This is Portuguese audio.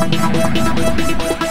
Música